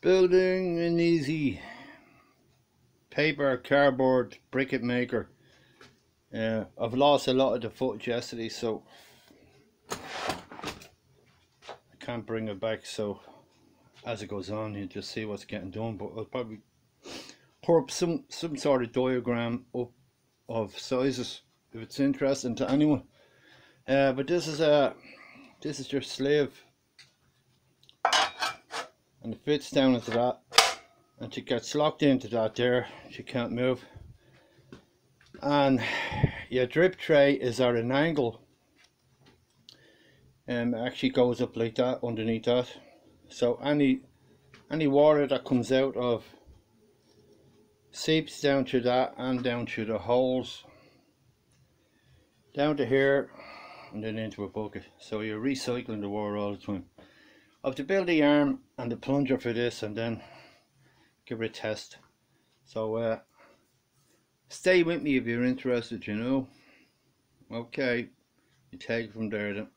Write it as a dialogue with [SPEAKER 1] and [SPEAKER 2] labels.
[SPEAKER 1] Building an easy paper cardboard briquette maker. Uh, I've lost a lot of the footage yesterday so I can't bring it back. So as it goes on you just see what's getting done but I'll probably pour up some some sort of diagram up of sizes if it's interesting to anyone. Uh, but this is a this is your slave and it fits down into that and she gets locked into that there. She can't move. And your drip tray is at an angle. Um, and actually goes up like that underneath that. So any any water that comes out of seeps down to that and down to the holes down to here and then into a bucket. So you're recycling the water all the time I have to build the arm and the plunger for this and then give it a test. So uh, stay with me if you're interested you know. Okay you take from there then